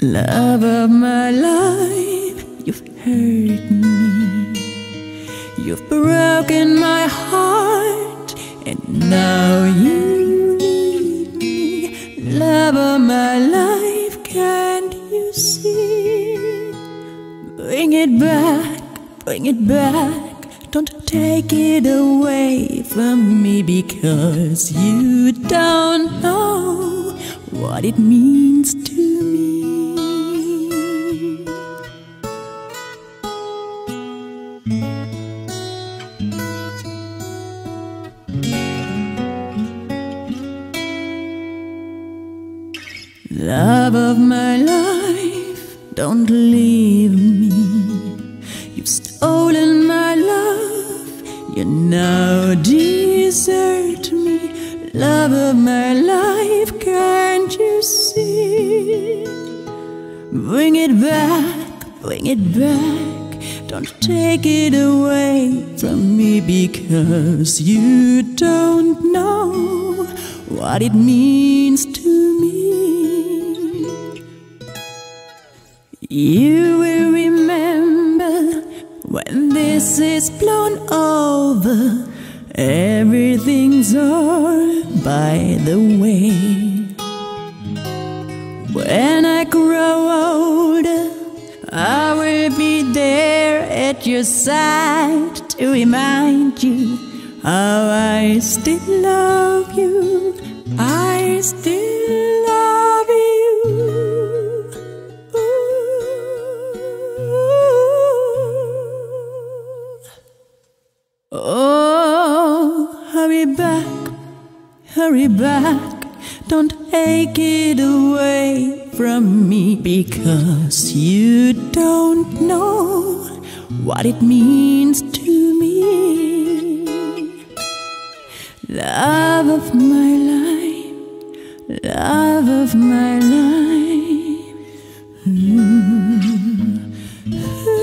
Love of my life, you've hurt me. You've broken my heart, and now you leave me. Love of my life, can't you see? Bring it back, bring it back. Don't take it away from me because you don't know what it means to me. Love of my life, don't leave me. You've stolen my love, you now desert me. Love of my life, can't you see? Bring it back, bring it back. Don't take it away from me because you don't know what it means You will remember when this is blown over, everything's all by the way. When I grow older, I will be there at your side to remind you how I still love you. I still Hurry back, hurry back, don't take it away from me because you don't know what it means to me. Love of my life, love of my life. Mm -hmm.